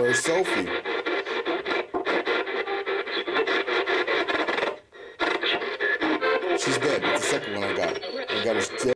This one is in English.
Where's Sophie? She's dead. That's the second one I got. I got her dead.